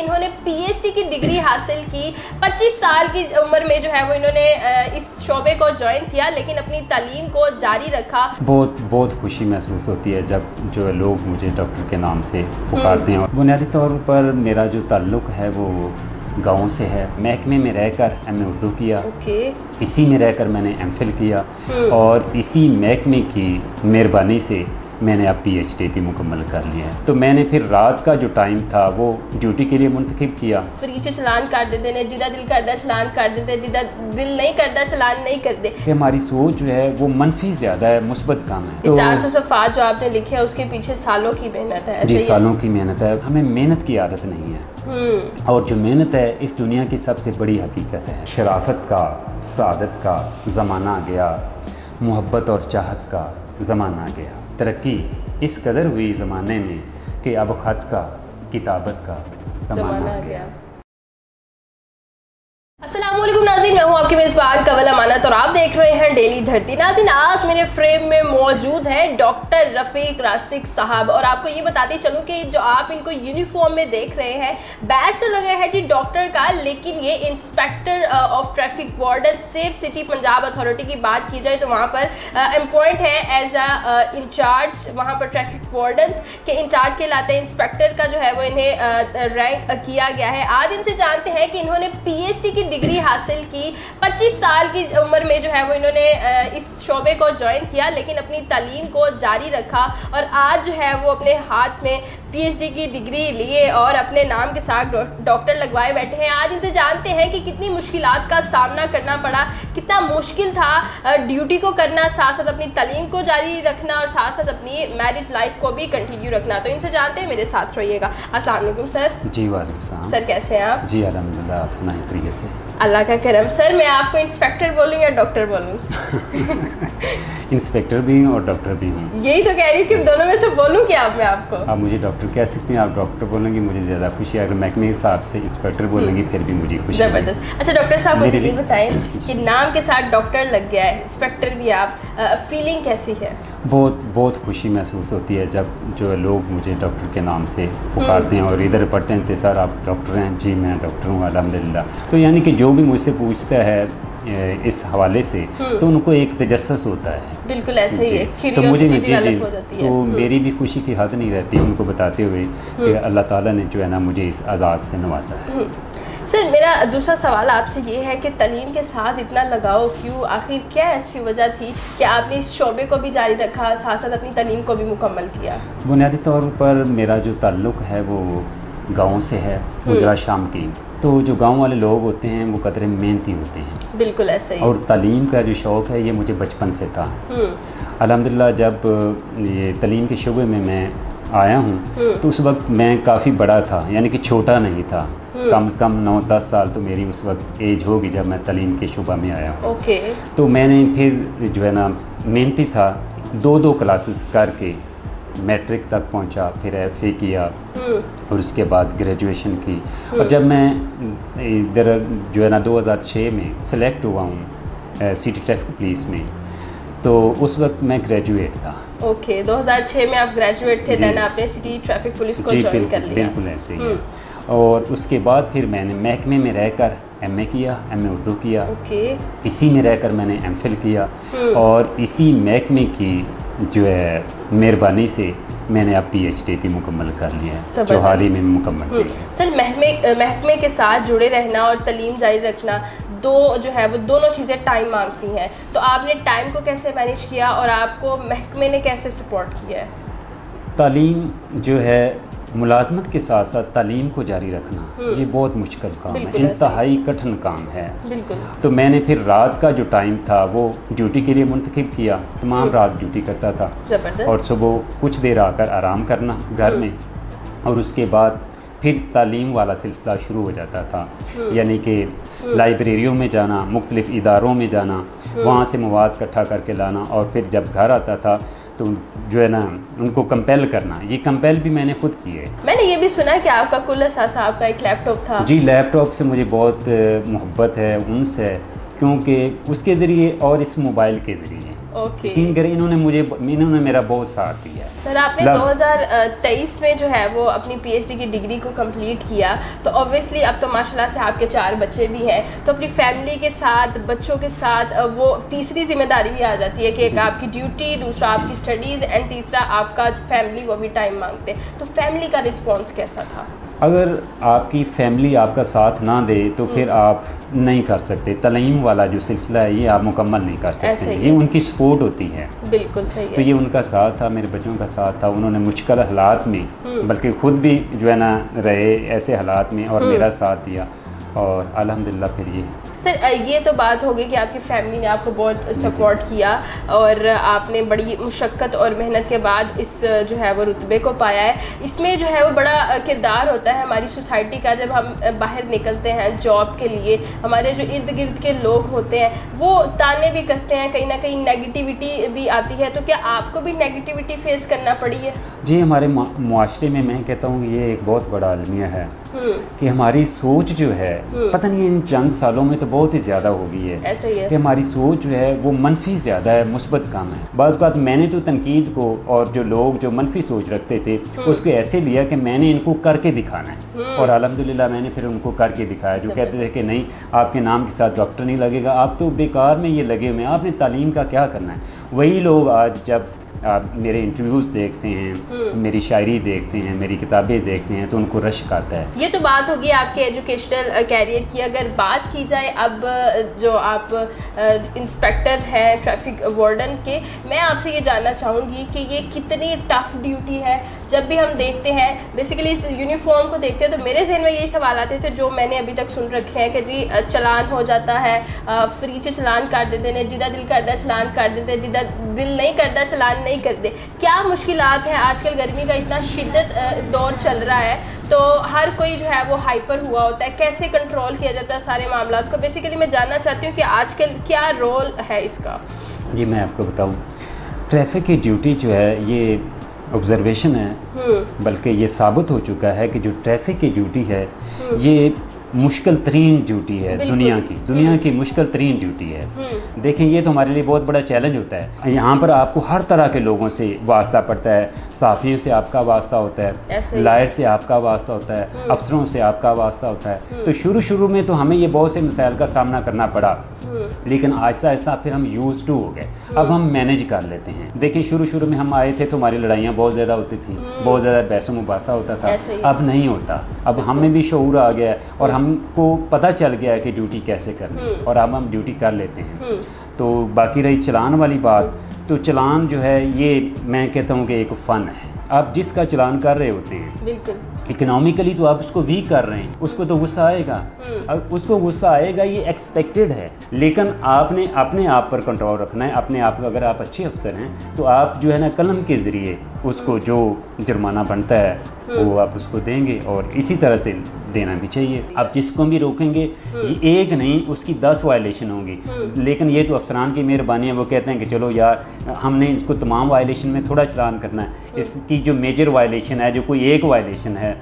इन्होंने पीएचडी की डिग्री हासिल की 25 साल की उम्र में जो है वो इन्होंने इस शोबे को ज्वाइन किया लेकिन अपनी तालीम को जारी रखा। बहुत बहुत खुशी महसूस होती है जब जो है लोग मुझे डॉक्टर के नाम से पुकारते हैं। बुनियादी तौर पर मेरा जो ताल्लुक़ है वो गाँव से है। महकमे में रहकर एम ए उर्दू किया। ओके। इसी में रहकर मैंने एम किया। और इसी महकमे की मेहरबानी से मैंने अब पीएचडी भी मुकम्मल कर लिया है। तो मैंने फिर रात का जो टाइम था वो ड्यूटी के लिए मुंतखब किया। फिर नीचे चलान कर देते हैं जिदा दिल करता चलान कर देते जिदा दिल नहीं करता चलान नहीं करते। हमारी सोच जो है वो मनफी ज़्यादा है मुस्बत काम है। तो चार सौ सफ़ात जो आपने लिखे है उसके पीछे सालों की मेहनत है जी सालों की मेहनत है। हमें मेहनत की आदत नहीं है। हम्म। और जो मेहनत है इस दुनिया की सबसे बड़ी हकीकत है। शराफत का सादत का ज़माना गया मोहब्बत और चाहत का ज़माना गया। तरक्की इस कदर हुई ज़माने में कि अब ख़त का किताबत का ज़माना गया। असलम नाजिन, मैं हूँ आपकी मेज़बान कवल अमानत और आप देख रहे हैं डेली धरती। नाजिन, आज मेरे फ्रेम में मौजूद है डॉक्टर रफ़ीक रासिक साहब और आपको ये बताती चलूँ कि जो आप इनको यूनिफॉर्म में देख रहे हैं, बैच तो लगा है जी डॉक्टर का, लेकिन ये inspector of traffic warden safe city Punjab authority की बात की जाए तो वहाँ पर अम्पॉइंट है एज अ इंचार्ज वहाँ पर ट्रैफ़िक वार्डन के इंचार्ज के लाते इंस्पेक्टर का जो है वो इन्हें रैंक किया गया है। आज इनसे जानते हैं कि इन्होंने पी की डिग्री हासिल की। 25 साल की उम्र में जो है वो इन्होंने इस शोबे को ज्वाइन किया लेकिन अपनी तालीम को जारी रखा और आज जो है वो अपने हाथ में पीएचडी की डिग्री लिए और अपने नाम के साथ डॉक्टर लगवाए बैठे हैं। आज इनसे जानते हैं कि कितनी मुश्किल का सामना करना पड़ा कितना मुश्किल था ड्यूटी को करना साथ साथ अपनी तालीम को जारी रखना और साथ साथ अपनी मैरिज लाइफ को भी कंटिन्यू रखना। तो इनसे जानते हैं मेरे साथ रहिएगा। असलम सर। जी वालेकुम सर कैसे हैं आप? जी अलहमदिल्ला आप सुनाए से। अल्लाह का करम। सर मैं आपको इंस्पेक्टर बोलूँ या डॉक्टर बोलूँ? इंस्पेक्टर भी हूँ और डॉक्टर भी हूँ। यही तो कह रही हूँ कि दोनों में से बोलूँ क्या आप मैं आपको? आप मुझे डॉक्टर कह सकते हैं आप डॉक्टर बोलेंगे मुझे ज़्यादा खुशी है। अगर महकमे के हिसाब से इंस्पेक्टर बोलेंगे फिर भी मुझे खुशी ज़बरदस्त। अच्छा डॉक्टर साहब मुझे ये बताएँ कि नाम के साथ डॉक्टर लग गया है इंस्पेक्टर भी आप। फीलिंग कैसी है? बहुत बहुत खुशी महसूस होती है जब जो लोग मुझे डॉक्टर के नाम से पुकारते हैं और इधर पढ़ते हैं तो सर आप डॉक्टर हैं? जी मैं डॉक्टर हूँ अलहमदिल्ला तो यानी कि जो भी मुझसे पूछता है इस हवाले से हम्म। तो उनको एक तजस्स होता है। बिल्कुल ऐसे ही है तो मुझे जी। जी तो हम्म। मेरी भी खुशी की हद नहीं रहती उनको बताते हुए कि हम्म। अल्लाह ताला ने जो है ना मुझे इस आज़ाद से नवाजा है। सर मेरा दूसरा सवाल आपसे ये है कि तलीम के साथ इतना लगाव क्यों? आखिर क्या ऐसी वजह थी कि आपने इस शोबे को भी जारी रखा साथ साथ अपनी तलीम को भी मुकम्मल किया? बुनियादी तौर पर मेरा जो ताल्लुक़ है वो गाँव से है गुजरा शाम की। तो जो गाँव वाले लोग होते हैं वो कदरे मेहनती होते हैं। बिल्कुल ऐसे ही। और तलीम का जो शौक़ है ये मुझे बचपन से था। हम्म। अलहमदिल्ला जब ये तलीम के शुबे में मैं आया हूँ हम्म। तो उस वक्त मैं काफ़ी बड़ा था यानी कि छोटा नहीं था। हम्म। कम से कम नौ दस साल तो मेरी उस वक्त एज होगी जब मैं तलीम के शुबा में आया हूँ ओके तो मैंने फिर जो है ना मेहनती था दो दो क्लासेस करके मैट्रिक तक पहुँचा फिर एफ़ किया हम्म। और उसके बाद ग्रेजुएशन की और हम्म। जब मैं इधर जो है ना 2006 में सिलेक्ट हुआ हूँ सिटी ट्रैफ़िक पुलिस में तो उस वक्त मैं ग्रेजुएट था ओके 2006 में आप ग्रेजुएट थे देन आपने सिटी ट्रैफ़िक पुलिस को ज्वाइन कर लिया। बिल्कुल ऐसे ही। हम्म। और उसके बाद फिर मैंने महकमे में रहकर एमए किया एमए उर्दू किया। Okay okay. इसी में रहकर मैंने एमफिल किया। और इसी महकमे की जो है मेहरबानी से मैंने अब पी एच डी भी मुकम्मल कर लिया है। जो हाल ही में मुकम्मल हम्म। सर महमे महकमे के साथ जुड़े रहना और तलीम जारी रखना दो जो है वो दोनों चीज़ें टाइम मांगती हैं। तो आपने टाइम को कैसे मैनेज किया और आपको महकमे ने कैसे सपोर्ट किया है? तालीम जो है मुलाजमत के साथ साथ तालीम को जारी रखना हम्म। ये बहुत मुश्किल काम है इंतहाई कठिन काम है। तो मैंने फिर रात का जो टाइम था वो ड्यूटी के लिए मुंतखब किया। तमाम हम्म। रात ड्यूटी करता था। और सुबह कुछ देर आकर आराम करना घर हम्म। में और उसके बाद फिर तालीम वाला सिलसिला शुरू हो जाता था। यानी कि लाइब्रेरियों में जाना मुख्तलिफ़ इदारों में जाना वहाँ से मवाद इकट्ठा करके लाना। और फिर जब घर आता था तो जो है ना उनको कंपेल करना। ये कंपेल भी मैंने खुद की है। मैंने ये भी सुना कि आपका कुल असासा आपका एक लैपटॉप था। जी लैपटॉप से मुझे बहुत मोहब्बत है उनसे क्योंकि उसके ज़रिए और इस मोबाइल के ज़रिए। ओके करें इन्होंने मुझे इन्होंने मेरा बहुत साथ दिया। सर आपने 2023 में जो है वो अपनी पीएचडी की डिग्री को कंप्लीट किया। तो ऑब्वियसली अब तो माशाल्लाह से आपके चार बच्चे भी हैं। तो अपनी फैमिली के साथ बच्चों के साथ वो तीसरी ज़िम्मेदारी भी आ जाती है कि एक आपकी ड्यूटी दूसरा आपकी स्टडीज़ एंड तीसरा आपका फैमिली वो भी टाइम मांगते। हैं तो फैमिली का रिस्पॉन्स कैसा था? अगर आपकी फैमिली आपका साथ ना दे तो फिर हम्म। आप नहीं कर सकते। तलीम वाला जो सिलसिला है ये आप मुकम्मल नहीं कर सकते। ये उनकी सपोर्ट होती है। बिल्कुल सही तो ये उनका साथ था मेरे बच्चों का साथ था। उन्होंने मुश्किल हालात में हम्म। बल्कि ख़ुद भी जो है ना रहे ऐसे हालात में और हम्म। मेरा साथ दिया। और अलहमदिल्ला फिर ये सर ये तो बात होगी कि आपकी फैमिली ने आपको बहुत सपोर्ट किया और आपने बड़ी मुशक्क़त और मेहनत के बाद इस जो है वो रुतबे को पाया है। इसमें जो है वो बड़ा किरदार होता है हमारी सोसाइटी का जब हम बाहर निकलते हैं जॉब के लिए। हमारे जो इर्द गिर्द के लोग होते हैं, वो ताने भी कसते हैं, कहीं ना कहीं नेगेटिविटी भी आती है। तो क्या आपको भी नेगेटिविटी फेस करना पड़ी है? जी, हमारे माशरे में मैं कहता हूँ, ये एक बहुत बड़ा अलमिया है। कि हमारी सोच जो है हम्म। पता नहीं इन चंद सालों में तो बहुत ही ज़्यादा हो गई है। ऐसा ही है। कि हमारी सोच जो है वो मनफी ज़्यादा है मुस्बत कम है। बाज़ बात मैंने तो तनकीद को और जो लोग जो मनफी सोच रखते थे हम्म। उसको ऐसे लिया कि मैंने इनको करके दिखाना है। और अलहमदिल्ला मैंने फिर उनको करके दिखाया जो कहते थे कि नहीं आपके नाम के साथ डॉक्टर नहीं लगेगा आप तो बेकार में ये लगे हुए हैं आपने तालीम का क्या करना है? वही लोग आज जब आप मेरे इंटरव्यूज़ देखते हैं हम्म। मेरी शायरी देखते हैं मेरी किताबें देखते हैं तो उनको रश्क आता है। ये तो बात होगी आपके एजुकेशनल कैरियर की। अगर बात की जाए अब जो आप इंस्पेक्टर हैं ट्रैफ़िक वार्डन के मैं आपसे ये जानना चाहूँगी कि ये कितनी टफ ड्यूटी है। जब भी हम देखते हैं बेसिकली इस यूनिफॉर्म को देखते हैं तो मेरे जहन में यही सवाल आते थे जो मैंने अभी तक सुन रखे हैं कि जी चलान हो जाता है फ्री से चलान कर देते हैं जिदा दिल करता चलान कर देते हैं जिदा दिल नहीं करता चलान नहीं करते। क्या मुश्किल हैं? आजकल गर्मी का इतना शिद्दत दौर चल रहा है तो हर कोई जो है वो हाइपर हुआ होता है। कैसे कंट्रोल किया जाता है सारे मामला को? बेसिकली मैं जानना चाहती हूँ कि आजकल क्या रोल है इसका? जी मैं आपको बताऊँ। ट्रैफ़िक की ड्यूटी जो है ये ऑब्जर्वेशन है। हम्म। बल्कि ये साबित हो चुका है कि जो ट्रैफ़िक की ड्यूटी है हम्म। ये मुश्किल तरीन ड्यूटी है दुनिया की दुनिया हम्म। की मुश्किल तरीन ड्यूटी है। देखें ये तो हमारे लिए बहुत बड़ा चैलेंज होता है। यहाँ पर आपको हर तरह के लोगों से वास्ता पड़ता है। साफ़ियों से आपका वास्ता होता है लायर से आपका वास्ता होता है अफसरों से आपका वास्ता होता है। तो शुरू शुरू में तो हमें ये बहुत से मिसाइल का सामना करना पड़ा। लेकिन आहिस्ता आहिस्ता फिर हम यूज़ टू हो गए। अब हम मैनेज कर लेते हैं। देखिए शुरू शुरू में हम आए थे तो हमारी लड़ाइयाँ बहुत ज़्यादा होती थी। हम्म। बहुत ज़्यादा बहसों मुबासा होता था। अब नहीं होता। अब हमें भी शूर आ गया और हम्म। हमको पता चल गया है कि ड्यूटी कैसे करनी है हम्म। और अब हम ड्यूटी कर लेते हैं। तो बाकी रही चलान वाली बात तो चलान जो है ये मैं कहता हूँ कि एक फ़न है। आप जिसका चलान कर रहे होते हैं बिल्कुल। इकोनॉमिकली तो आप उसको वीक कर रहे हैं उसको तो गुस्सा आएगा हम्म। अब उसको गुस्सा आएगा ये एक्सपेक्टेड है लेकिन आपने अपने आप पर कंट्रोल रखना है अपने आप को अगर आप अच्छे अफसर हैं तो आप जो है ना कलम के ज़रिए उसको जो जुर्माना बनता है वो हम्म। आप उसको देंगे और इसी तरह से देना भी चाहिए आप जिसको भी रोकेंगे हम्म। ये एक नहीं उसकी दस वायलेशन होंगी। लेकिन ये तो अफसरान की मेहरबानी है वो कहते हैं कि चलो यार हमने इसको तमाम वायलेशन में थोड़ा चलान करना है इसकी जो मेजर वायलेशन है जो कोई एक वायलेशन है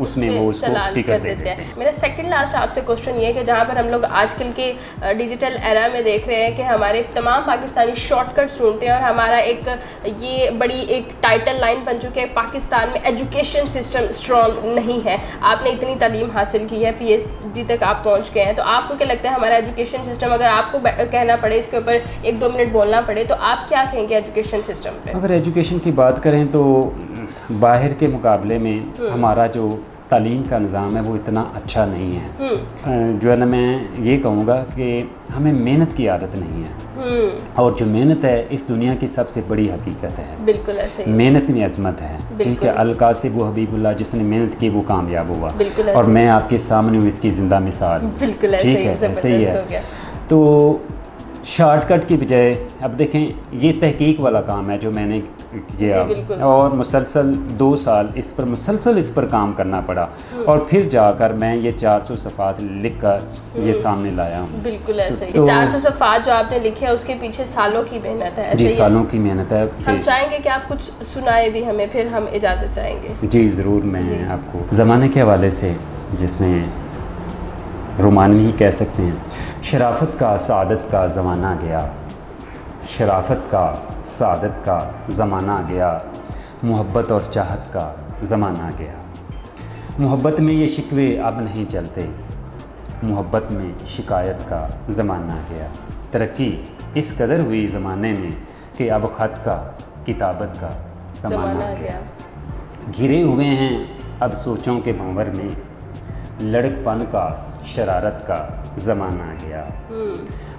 उसमें वो उसको टिकट दे देते हैं। मेरा सेकंड लास्ट आपसे क्वेश्चन ये है कि जहाँ पर हम लोग आजकल के डिजिटल एरा में देख रहे हैं कि हमारे तमाम पाकिस्तानी शॉर्टकट्स ढूंढते हैं और हमारा एक ये बड़ी एक टाइटल लाइन बन चुकी है। पाकिस्तान में एजुकेशन सिस्टम स्ट्रॉन्ग नहीं है। आपने इतनी तालीम हासिल की है पी तक आप पहुँच गए हैं। तो आपको क्या लगता है हमारा एजुकेशन सिस्टम अगर आपको कहना पड़े इसके ऊपर एक दो मिनट बोलना पड़े तो आप क्या कहेंगे एजुकेशन सिस्टम पर अगर एजुकेशन की बात करें तो बाहर के मुकाबले में हम्म। हमारा जो तालीम का निज़ाम है वो इतना अच्छा नहीं है। हम्म। जो है ना मैं ये कहूँगा कि हमें मेहनत की आदत नहीं है। हम्म। और जो मेहनत है इस दुनिया की सबसे बड़ी हकीकत है। बिल्कुल ऐसे मेहनत में अजमत है। ठीक है अलकासिब हबीबुल्ला जिसने मेहनत की वो कामयाब हुआ। और मैं आपके सामने हूँ इसकी ज़िंदा मिसाल। ठीक है ऐसे ही है। तो शॉर्टकट की बजाय अब देखें ये तहकीक वाला काम है जो मैंने किया। और मुसलसल दो साल इस पर मुसलसल इस पर काम करना पड़ा। हम्म। और फिर जाकर मैं ये 400 सफ़ात लिख कर ये हम्म। सामने लाया हूँ। बिल्कुल ऐसे तो, चार सौ सफ़ात जो आपने लिखे है उसके पीछे सालों की मेहनत है जी सालों की मेहनत है हम चाहेंगे कि आप कुछ सुनाए भी हमें फिर हम इजाज़त चाहेंगे। जी ज़रूर मैं आपको ज़माने के हवाले से जिसमें रोमानवी ही कह सकते हैं शराफत का सादत का ज़माना गया शराफत का सादत का ज़माना गया मोहब्बत और चाहत का ज़माना गया। मोहब्बत में ये शिकवे अब नहीं चलते मोहब्बत में शिकायत का ज़माना गया। तरक्की इस कदर हुई ज़माने में कि अब ख़त का किताबत का ज़माना गया। घिरे हुए हैं अब सोचों के भंवर में लड़कपन का शरारत का ज़माना गया।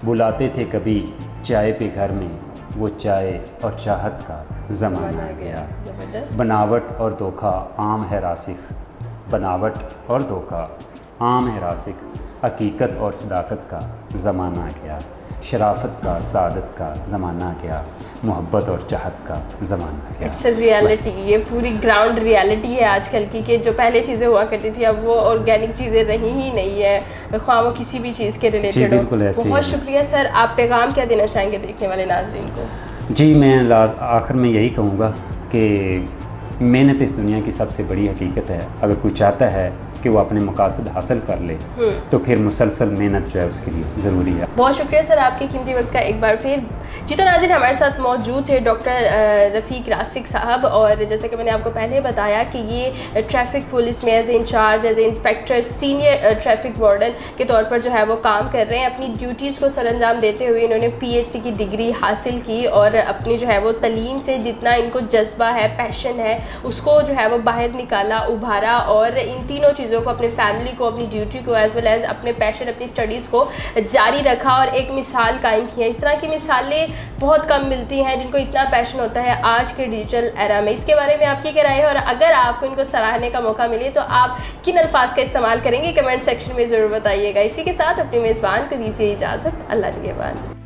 बुलाते थे कभी चाय पे घर में वो चाय और चाहत का ज़माना आ गया। बनावट और धोखा आम है रासिक बनावट और धोखा आम है रासिक हकीकत और सदाकत का ज़माना आ गया। शराफत का सादत का ज़माना क्या मोहब्बत और चाहत का ज़माना क्या। इट्स रियलिटी ये पूरी ग्राउंड रियलिटी है आजकल की कि जो पहले चीज़ें हुआ करती थी अब वो ऑर्गेनिक चीज़ें रही ही नहीं है। ख्वा वो किसी भी चीज़ के रिलेटेड बिल्कुल ऐसे बहुत शुक्रिया सर आप पैगाम क्या देना चाहेंगे देखने वाले नाजरीन को? जी मैं आखिर में यही कहूँगा कि मेहनत इस दुनिया की सबसे बड़ी हकीकत है। अगर कोई चाहता है कि वो अपने मकासद हासिल कर ले। हम्म। तो फिर मुसलसल मेहनत जो है उसके लिए ज़रूरी है। बहुत शुक्रिया सर आपके कीमती वक्त का एक बार फिर। जी तो नाजिन हमारे साथ मौजूद थे, डॉक्टर रफ़ीक रासिक साहब। और जैसे कि मैंने आपको पहले बताया कि ये ट्रैफ़िक पुलिस में as a incharge as a inspector senior traffic warden के तौर पर जो है वो काम कर रहे हैं। अपनी ड्यूटीज़ को सर अंजाम देते हुए इन्होंने पीएचडी की डिग्री हासिल की और अपनी जो है वो तलीम से जितना इनको जज्बा है पैशन है, उसको जो है वो बाहर निकाला, उभारा और इन तीनों चीज़ों को अपने फैमिली को, अपनी ड्यूटी को एज वेल एज़ अपने पैशन अपनी स्टडीज़ को जारी रखा और एक मिसाल कायम की है इस तरह की मिसालें बहुत कम मिलती हैं, जिनको इतना पैशन होता है आज के डिजिटल एरा में। इसके बारे में आपकी क्या राय है? और अगर आपको इनको सराहने का मौका मिले तो आप किन अल्फाज का इस्तेमाल करेंगे? कमेंट सेक्शन में ज़रूर बताइएगा। इसी के साथ अपने मेज़बान को दीजिए इजाज़त। अल्लाह निगेबान।